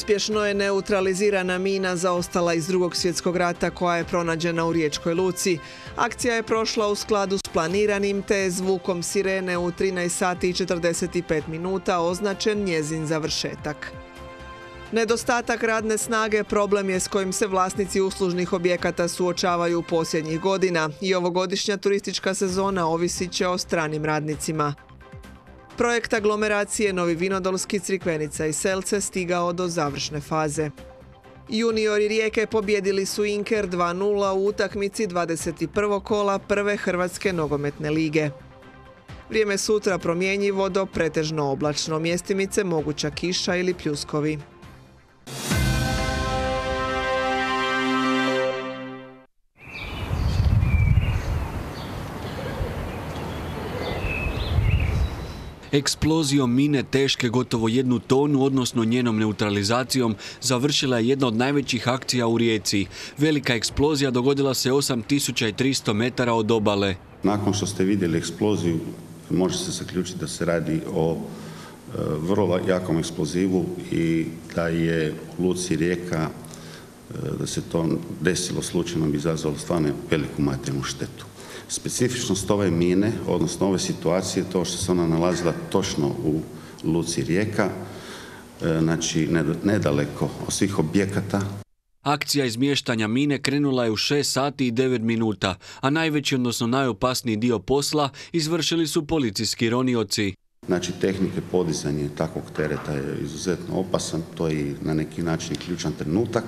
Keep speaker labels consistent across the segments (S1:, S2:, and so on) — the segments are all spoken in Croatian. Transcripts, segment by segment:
S1: Uspješno je neutralizirana mina zaostala iz drugog svjetskog rata koja je pronađena u Riječkoj luci. Akcija je prošla u skladu s planiranim te zvukom sirene u 13 sati i 45 minuta označen njezin završetak. Nedostatak radne snage problem je s kojim se vlasnici uslužnih objekata suočavaju posljednjih godina i ovogodišnja turistička sezona ovisit će o stranim radnicima. Projekt aglomeracije Novi Vinodolski, Crikvenica i Selce stigao do završne faze. Juniori Rijeke pobjedili su Inker 2-0 u utakmici 21. kola prve Hrvatske nogometne lige. Vrijeme sutra promjenjivo do pretežno oblačno mjestimice moguća kiša ili pljuskovi.
S2: Eksplozijom mine teške gotovo jednu tonu, odnosno njenom neutralizacijom, završila je jedna od najvećih akcija u Rijeci. Velika eksplozija dogodila se 8300 metara od obale.
S3: Nakon što ste vidjeli eksploziju, može se zaključiti da se radi o e, vrlo jakom eksplozivu i da je u Luci Rijeka e, da se to desilo slučajno bi izazvalo stvarno veliku materijalnu štetu. Specifičnost ove mine, odnosno ove situacije, to što se ona nalazila točno u luci Rijeka, e, znači nedaleko od svih objekata.
S2: Akcija izmještanja mine krenula je u 6 sati i 9 minuta, a najveći, odnosno najopasniji dio posla izvršili su policijski ronioci.
S3: Znači, tehnike podizanja takvog tereta je izuzetno opasan, to je i na neki način ključan trenutak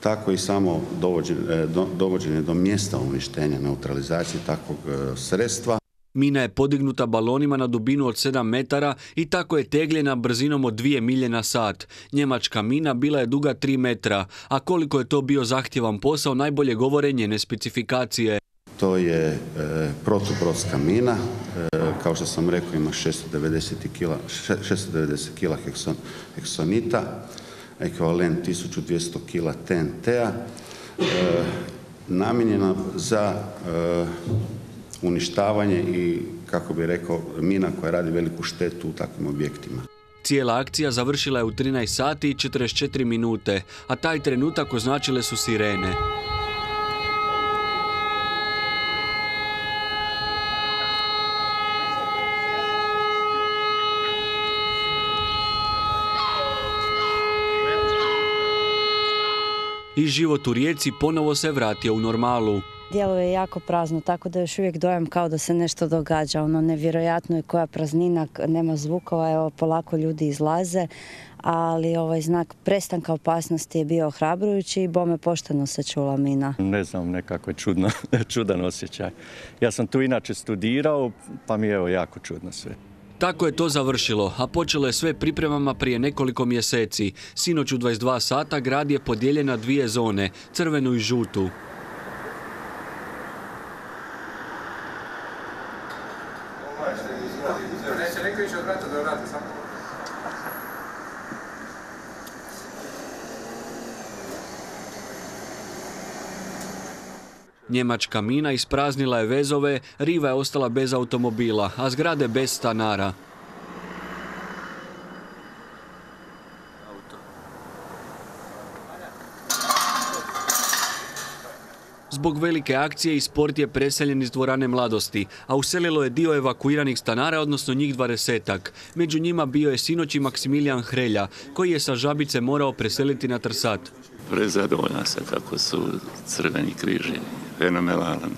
S3: tako i samo dovođenje do, dovođenje do mjesta uništenja, neutralizacije takvog e, sredstva.
S2: Mina je podignuta balonima na dubinu od 7 metara i tako je tegljena brzinom od 2 milje na sat. Njemačka mina bila je duga 3 metra, a koliko je to bio zahtjevan posao najbolje govore njene specifikacije.
S3: To je e, protubrodska mina, e, kao što sam rekao ima 690 kila, 690 kila heksonita ekvivalent 1200 kila TNT-a, e, za e, uništavanje i, kako bi rekao, mina koja radi veliku štetu u takvim objektima.
S2: Cijela akcija završila je u 13 sati i 44 minute, a taj trenutak označile su sirene. I život u Rijeci ponovo se vratio u normalu.
S4: Dijelo je jako prazno, tako da još uvijek dojam kao da se nešto događa. Ono nevjerojatno je koja praznina, nema zvukova, evo polako ljudi izlaze, ali ovaj znak prestanka opasnosti je bio ohrabrujući i bome pošteno se čula mina.
S5: Ne znam, nekako je čudno, čudan osjećaj. Ja sam tu inače studirao, pa mi je evo jako čudno sve.
S2: Tako je to završilo, a počelo je sve pripremama prije nekoliko mjeseci. Sinoć u 22 sata grad je podijeljen na dvije zone, crvenu i žutu. Njemačka mina ispraznila je vezove, riva je ostala bez automobila, a zgrade bez stanara. Zbog velike akcije i sport je preseljen iz dvorane mladosti, a uselilo je dio evakuiranih stanara, odnosno njih dvadesetak. Među njima bio je sinoć i Maksimilijan Hrelja, koji je sa Žabice morao preseliti na Trsat.
S6: Prezadovoljan sam kako su crveni križi fenomenalan.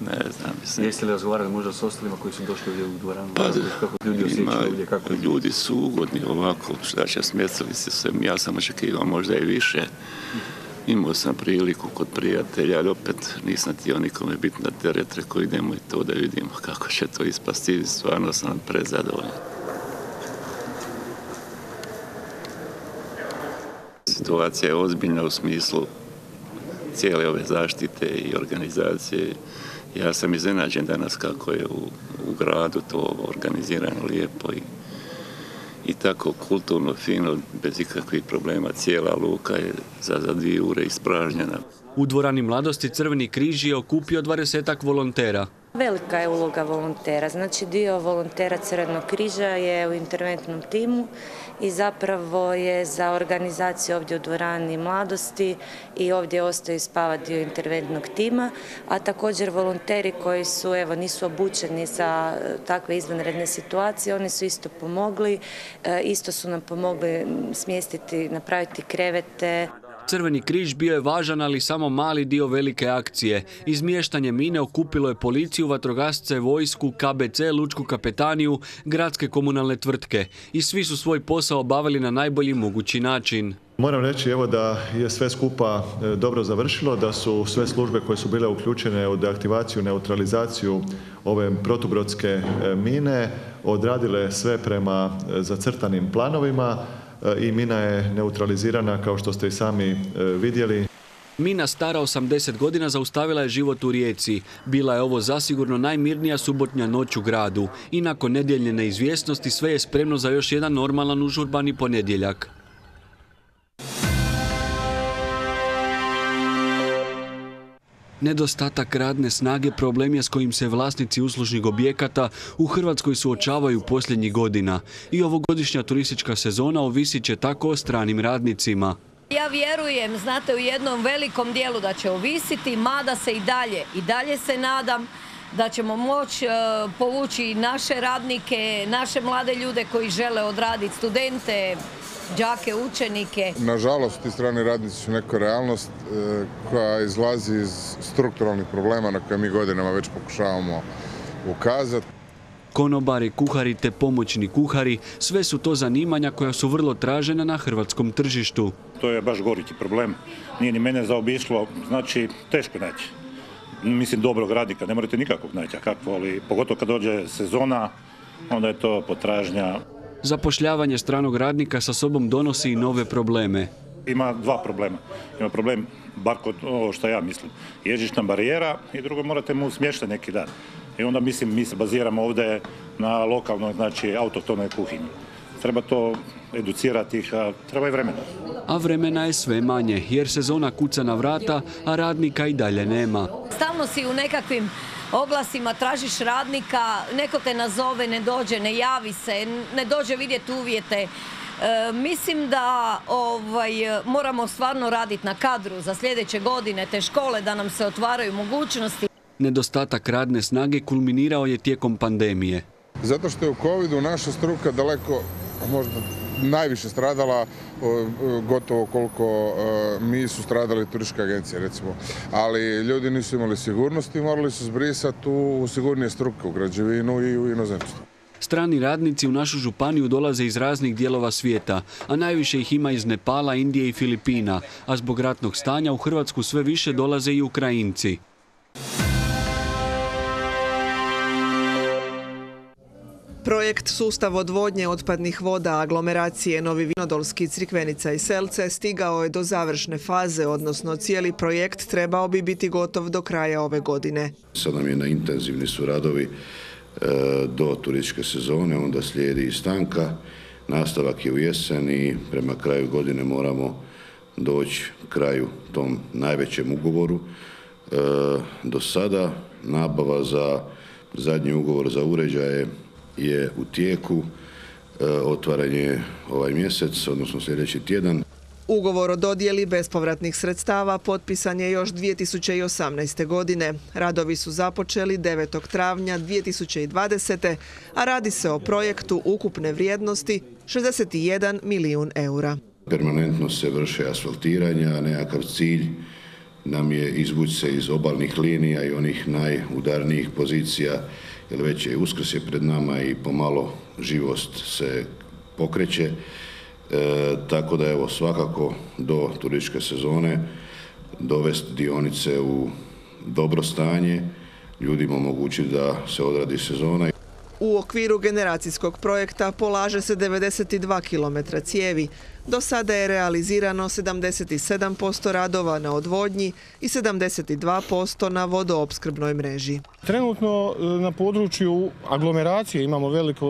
S6: Ne znam,
S7: mislim. Jeste li razgovarali možda s ostalima koji su došli ovdje u dvoranu? Pa, kako ljudi osjećaju ovdje? Kako...
S6: Ljudi su ugodni ovako, šta će smjecali se sve, ja sam očekivao možda i više. Imao sam priliku kod prijatelja, ali opet nisam htio nikome biti na teret, rekao idemo i to da vidimo kako će to ispasti. Stvarno sam prezadovoljan. Situacija je ozbiljna u smislu cijele ove zaštite i organizacije. Ja sam iznenađen danas kako je u, gradu to organizirano lijepo i, i tako kulturno, fino, bez ikakvih problema. Cijela luka je za, za dvije ure ispražnjena.
S2: U dvorani mladosti Crveni križ je okupio dvadesetak volontera.
S8: Velika je uloga volontera, znači dio volontera Crvenog križa je u interventnom timu i zapravo je za organizaciju ovdje u dvorani mladosti i ovdje ostaje spava dio interventnog tima, a također volonteri koji su, evo, nisu obučeni za e, takve izvanredne situacije, oni su isto pomogli, e, isto su nam pomogli smjestiti, napraviti krevete,
S2: Crveni križ bio je važan, ali samo mali dio velike akcije. Izmještanje mine okupilo je policiju, vatrogasce, vojsku, KBC, lučku kapetaniju, gradske komunalne tvrtke. I svi su svoj posao obavili na najbolji mogući način.
S9: Moram reći evo da je sve skupa e, dobro završilo, da su sve službe koje su bile uključene u deaktivaciju, neutralizaciju ove protubrodske e, mine odradile sve prema e, zacrtanim planovima i mina je neutralizirana kao što ste i sami e, vidjeli.
S2: Mina stara 80 godina zaustavila je život u Rijeci. Bila je ovo zasigurno najmirnija subotnja noć u gradu i nakon nedjeljne neizvjesnosti sve je spremno za još jedan normalan užurbani ponedjeljak. Nedostatak radne snage problem je s kojim se vlasnici uslužnih objekata u Hrvatskoj suočavaju posljednjih godina i ovogodišnja turistička sezona ovisit će tako o stranim radnicima.
S10: Ja vjerujem, znate, u jednom velikom dijelu da će ovisiti, mada se i dalje, i dalje se nadam da ćemo moći e, povući naše radnike, naše mlade ljude koji žele odraditi studente, đake, učenike.
S11: Nažalost, ti strani radnici su neka realnost e, koja izlazi iz strukturalnih problema na koje mi godinama već pokušavamo ukazati.
S2: Konobari, kuhari te pomoćni kuhari, sve su to zanimanja koja su vrlo tražena na hrvatskom tržištu.
S12: To je baš goriki problem. Nije ni mene zaobišlo, znači teško naći. Mislim dobrog radnika, ne morate nikakvog naći, a kakvo, ali pogotovo kad dođe sezona, onda je to potražnja
S2: Zapošljavanje stranog radnika sa sobom donosi i nove probleme.
S12: Ima dva problema. Ima problem, bar kod ovo što ja mislim, ježična barijera i drugo morate mu smještati neki dan. I onda mislim, mi se baziramo ovdje na lokalnoj, znači autohtonoj kuhinji. Treba to educirati ih, a treba i vremena.
S2: A vremena je sve manje, jer sezona kuca na vrata, a radnika i dalje nema.
S10: Stalno si u nekakvim oglasima tražiš radnika, neko te nazove, ne dođe, ne javi se, ne dođe vidjeti uvjete. E, mislim da ovaj, moramo stvarno raditi na kadru za sljedeće godine, te škole da nam se otvaraju mogućnosti.
S2: Nedostatak radne snage kulminirao je tijekom pandemije.
S11: Zato što je u covidu naša struka daleko možda najviše stradala, gotovo koliko mi su stradali turističke agencije recimo. Ali ljudi nisu imali sigurnosti, morali su zbrisati u sigurnije struke, u građevinu i u inozemstvu.
S2: Strani radnici u našu županiju dolaze iz raznih dijelova svijeta, a najviše ih ima iz Nepala, Indije i Filipina, a zbog ratnog stanja u Hrvatsku sve više dolaze i Ukrajinci.
S1: Projekt Sustav odvodnje otpadnih voda aglomeracije Novi Vinodolski, Crikvenica i Selce stigao je do završne faze, odnosno cijeli projekt trebao bi biti gotov do kraja ove godine.
S13: Sad nam je na intenzivni su radovi e, do turističke sezone, onda slijedi i stanka, nastavak je u jesen i prema kraju godine moramo doći kraju tom najvećem ugovoru. E, do sada nabava za zadnji ugovor za uređaje je u tijeku e, otvaranje ovaj mjesec, odnosno sljedeći tjedan.
S1: Ugovor o dodjeli bespovratnih sredstava potpisan je još 2018. godine. Radovi su započeli 9. travnja 2020. a radi se o projektu ukupne vrijednosti 61 milijun eura.
S13: Permanentno se vrše asfaltiranja, a nekakav cilj nam je izvući se iz obalnih linija i onih najudarnijih pozicija jer već je uskrs je pred nama i pomalo živost se pokreće. E, tako da evo svakako do turističke sezone dovesti dionice u dobro stanje, ljudima omogućiti da se odradi sezona.
S1: U okviru generacijskog projekta polaže se 92 km cijevi. Do sada je realizirano 77% radova na odvodnji i 72% na vodoopskrbnoj mreži.
S14: Trenutno e, na području aglomeracije imamo veliko,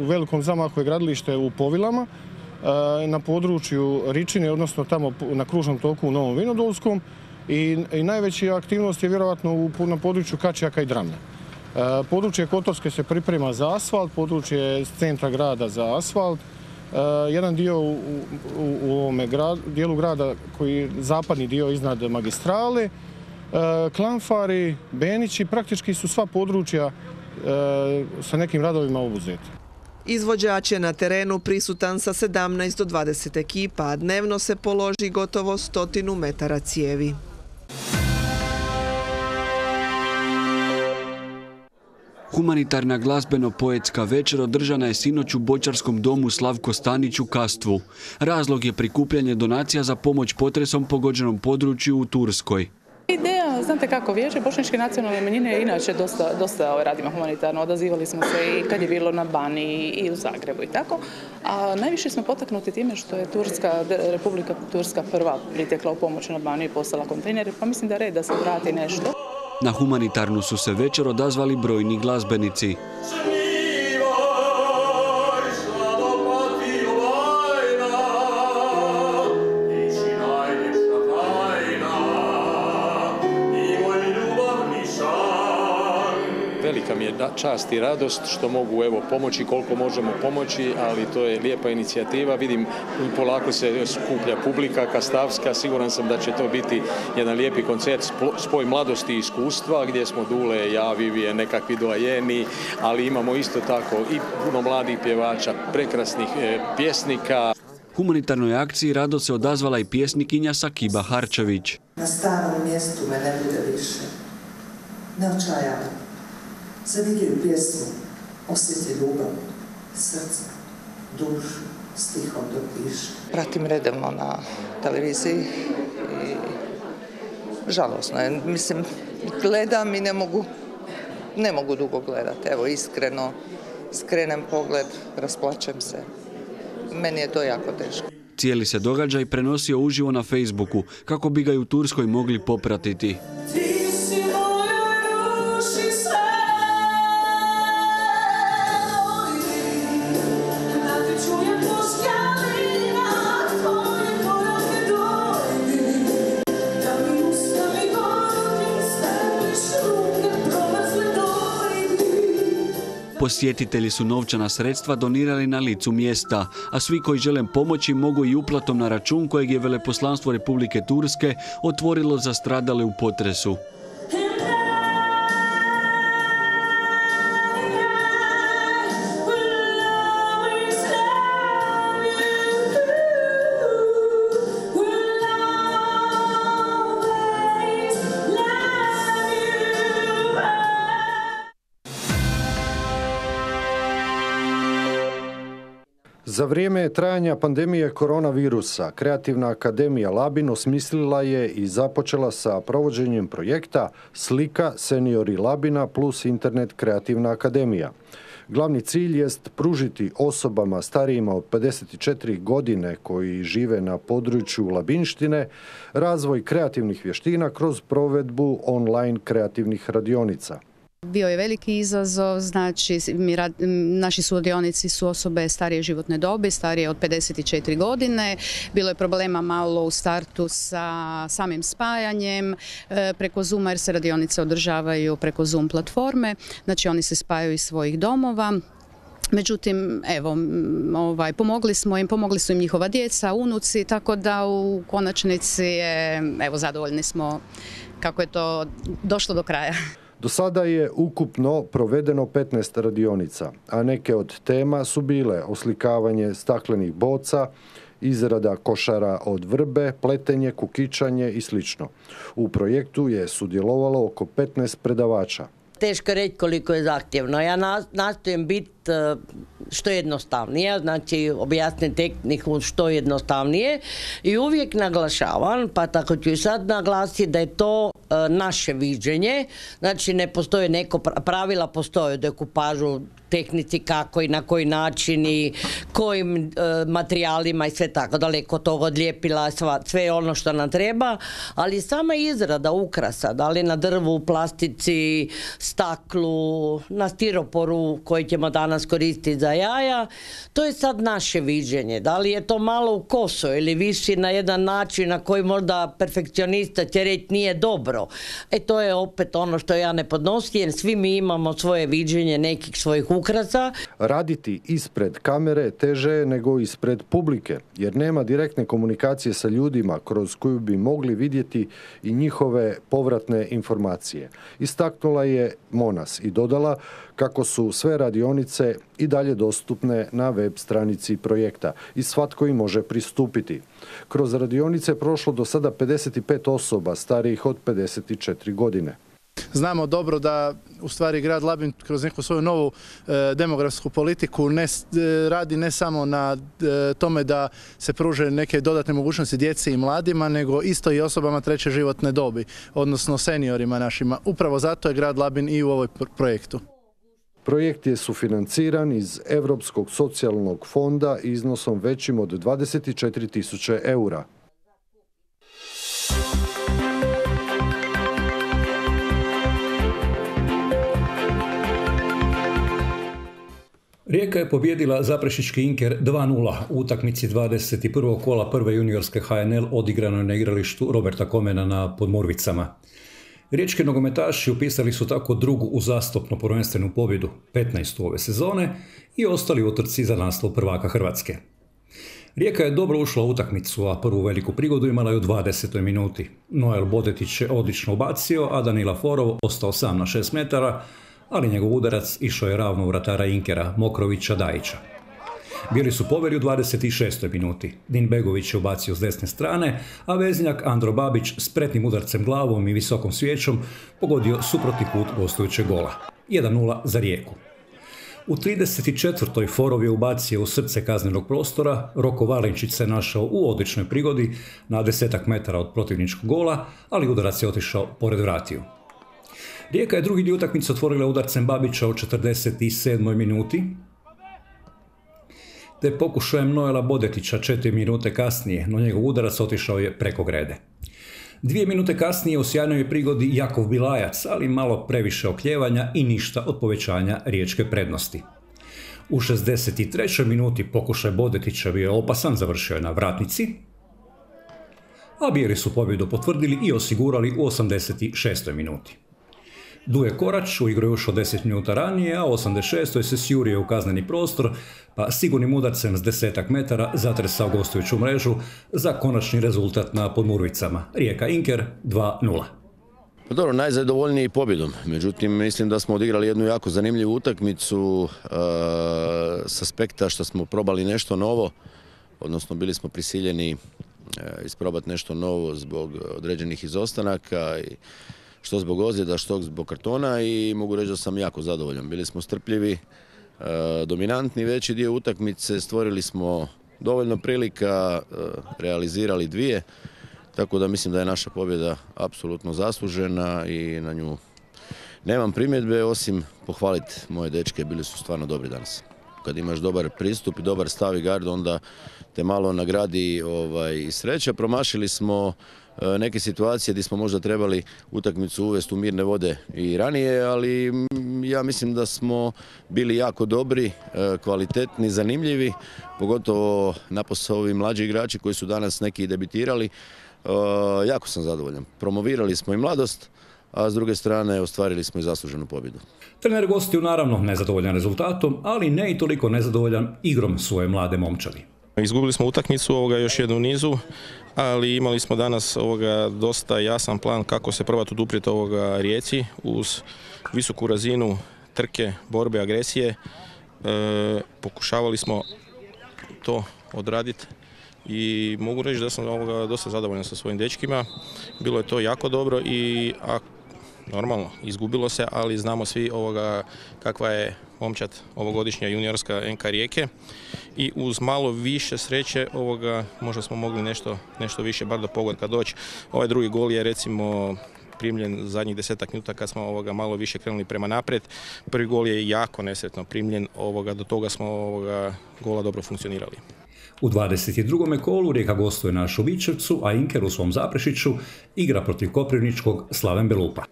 S14: u velikom zamahu je gradilište u Povilama, e, na području Ričine, odnosno tamo na kružnom toku u Novom Vinodolskom i, i najveća aktivnost je vjerojatno na području Kačijaka i Dramlja.
S15: Područje Kotorske se priprema za asfalt, područje centra grada za asfalt. Jedan dio u, ovome dijelu grada koji zapadni dio iznad magistrale, Klamfari, Benići, praktički su sva područja sa nekim radovima obuzeti.
S1: Izvođač je na terenu prisutan sa 17 do 20 ekipa, a dnevno se položi gotovo stotinu metara cijevi.
S2: Humanitarna glazbeno-poetska večer održana je sinoć u Bočarskom domu Slavko Stanić u Kastvu. Razlog je prikupljanje donacija za pomoć potresom pogođenom području u Turskoj.
S16: Ideja, znate kako, Vijeće Bošnjačke nacionalne manjine inače dosta, dosta ovaj, radimo humanitarno, odazivali smo se i kad je bilo na Bani i u Zagrebu i tako, a najviše smo potaknuti time što je Turska, Republika Turska prva pritekla u pomoć na Bani i poslala kontejnere, pa mislim da red da se vrati nešto.
S2: Na humanitarnu su se večer odazvali brojni glazbenici.
S17: Je čast i radost što mogu evo pomoći koliko možemo pomoći, ali to je lijepa inicijativa. Vidim polako se skuplja publika kastavska, siguran sam da će to biti jedan lijepi koncert spoj mladosti i iskustva gdje smo Dule, ja, Vivije, nekakvi doajeni, ali imamo isto tako i puno mladih pjevača, prekrasnih e, pjesnika.
S2: Humanitarnoj akciji rado se odazvala i pjesnikinja Sakiba Harčević.
S18: Na starom mjestu me ne bude više. Ne očajavam zavidjuju pjesmu, osjeti ljubav, srce, dušu, stihom dok piše.
S19: Pratim redovno na televiziji i žalosno je. Mislim, gledam i ne mogu, ne mogu dugo gledati. Evo, iskreno, skrenem pogled, rasplačem se. Meni je to jako teško.
S2: Cijeli se događaj prenosio uživo na Facebooku kako bi ga i u Turskoj mogli popratiti. Posjetitelji su novčana sredstva donirali na licu mjesta, a svi koji žele pomoći mogu i uplatom na račun kojeg je Veleposlanstvo Republike Turske otvorilo za stradale u potresu.
S20: Za vrijeme trajanja pandemije koronavirusa, Kreativna akademija Labin osmislila je i započela sa provođenjem projekta Slika seniori Labina plus Internet Kreativna akademija. Glavni cilj jest pružiti osobama starijima od 54 godine koji žive na području labinštine razvoj kreativnih vještina kroz provedbu online kreativnih radionica.
S21: Bio je veliki izazov, znači mi naši sudionici su osobe starije životne dobi, starije od 54 godine. Bilo je problema malo u startu sa samim spajanjem e, preko Zooma jer se radionice održavaju preko Zoom platforme. Znači oni se spajaju iz svojih domova. Međutim, evo, ovaj, pomogli smo im, pomogli su im njihova djeca, unuci, tako da u konačnici, evo, zadovoljni smo kako je to došlo do kraja.
S20: Do sada je ukupno provedeno 15 radionica, a neke od tema su bile oslikavanje staklenih boca, izrada košara od vrbe, pletenje, kukičanje i sl. U projektu je sudjelovalo oko 15 predavača
S22: teško reći koliko je zahtjevno. Ja nastojem biti e, što jednostavnije, znači objasniti tehniku što jednostavnije i uvijek naglašavam, pa tako ću i sad naglasiti da je to naše viđenje, znači ne postoje neko pravila, postoje dekupažu tehnici kako i na koji način i kojim e, materijalima i sve tako daleko toga odlijepila sve ono što nam treba, ali sama izrada ukrasa, da li na drvu, plastici, staklu, na stiroporu koji ćemo danas koristiti za jaja, to je sad naše viđenje. Da li je to malo u koso ili visi na jedan način na koji možda perfekcionista će reći nije dobro. E to je opet ono što ja ne podnosim jer svi mi imamo svoje viđenje nekih svojih ukrasa.
S20: Raditi ispred kamere teže je nego ispred publike jer nema direktne komunikacije sa ljudima kroz koju bi mogli vidjeti i njihove povratne informacije. Istaknula je Monas i dodala kako su sve radionice i dalje dostupne na web stranici projekta i svatko im može pristupiti. Kroz radionice prošlo do sada 55 osoba starijih od 54 godine.
S23: Znamo dobro da u stvari grad Labin kroz neku svoju novu e, demografsku politiku ne, e, radi ne samo na e, tome da se pruže neke dodatne mogućnosti djeci i mladima, nego isto i osobama treće životne dobi, odnosno seniorima našima. Upravo zato je grad Labin i u ovoj projektu.
S20: Projekt je sufinanciran iz Europskog socijalnog fonda iznosom većim od 24 tisuće eura.
S24: Rijeka je pobjedila Zaprešički Inker 2-0 u utakmici 21. kola prve juniorske HNL odigranoj na igralištu Roberta Komena na Podmorvicama. Riječki nogometaši upisali su tako drugu uzastopno prvenstvenu pobjedu, 15. ove sezone, i ostali u trci za naslov prvaka Hrvatske. Rijeka je dobro ušla u utakmicu, a prvu veliku prigodu imala je u 20. minuti. Noel Bodetić je odlično ubacio, a Danila Forov ostao sam na 6 metara, ali njegov udarac išao je ravno u vratara Inkera, Mokrovića Dajića. Bili su poveri u 26. minuti. Din Begović je ubacio s desne strane, a veznjak Andro Babić s pretnim udarcem glavom i visokom svijećom pogodio suprotni kut gostujućeg gola. 1-0 za rijeku. U 34. Forov je ubacio u srce kaznenog prostora, Roko Valenčić se našao u odličnoj prigodi na desetak metara od protivničkog gola, ali udarac je otišao pored vratiju. Rijeka je drugi dio utakmice otvorila udarcem Babića u 47. minuti, te pokušajem Noela Bodetića četiri minute kasnije, no njegov udarac otišao je preko grede. Dvije minute kasnije u sjajnoj prigodi Jakov Bilajac, ali malo previše okljevanja i ništa od povećanja riječke prednosti. U 63. minuti pokušaj Bodetića bio opasan, završio je na vratnici, a bijeli su pobjedu potvrdili i osigurali u 86. minuti. Duje Korač u igru još od 10 minuta ranije, a u 86. se sjurio u kazneni prostor, pa sigurnim udarcem s desetak metara zatresao gostujuću mrežu za konačni rezultat na Podmurvicama. Rijeka Inker 2-0.
S25: Pa dobro, najzadovoljniji pobjedom. Međutim, mislim da smo odigrali jednu jako zanimljivu utakmicu s aspekta što smo probali nešto novo, odnosno bili smo prisiljeni uh, isprobati nešto novo zbog određenih izostanaka i što zbog ozljeda, što zbog kartona i mogu reći da sam jako zadovoljan. Bili smo strpljivi, e, dominantni veći dio utakmice, stvorili smo dovoljno prilika, e, realizirali dvije, tako da mislim da je naša pobjeda apsolutno zaslužena i na nju nemam primjedbe osim pohvaliti moje dečke, bili su stvarno dobri danas. Kad imaš dobar pristup i dobar stav i gard, onda te malo nagradi ovaj, i sreća. Promašili smo neke situacije gdje smo možda trebali utakmicu uvesti u mirne vode i ranije, ali ja mislim da smo bili jako dobri, e, kvalitetni, zanimljivi, pogotovo naposao ovi mlađi igrači koji su danas neki debitirali. E, jako sam zadovoljan. Promovirali smo i mladost, a s druge strane ostvarili smo i zasluženu pobjedu.
S24: Trener gostiju naravno nezadovoljan rezultatom, ali ne i toliko nezadovoljan igrom svoje mlade momčadi.
S26: Izgubili smo utakmicu ovoga još jednu nizu, ali imali smo danas ovoga dosta jasan plan kako se probati oduprijeti ovoga rijeci uz visoku razinu trke, borbe, agresije. E, pokušavali smo to odraditi i mogu reći da sam ovoga dosta zadovoljan sa svojim dečkima. Bilo je to jako dobro i a, normalno, izgubilo se, ali znamo svi ovoga kakva je momčad ovogodišnja juniorska NK Rijeke i uz malo više sreće ovoga možda smo mogli nešto, nešto više bar do pogodka doći. Ovaj drugi gol je recimo primljen zadnjih desetak minuta kad smo ovoga malo više krenuli prema naprijed. Prvi gol je jako nesretno primljen, ovoga, do toga smo ovoga gola dobro funkcionirali.
S24: U 22. kolu Rijeka gostuje na Šubićevcu, a Inker u svom Zaprešiću igra protiv Koprivničkog Slaven Belupa.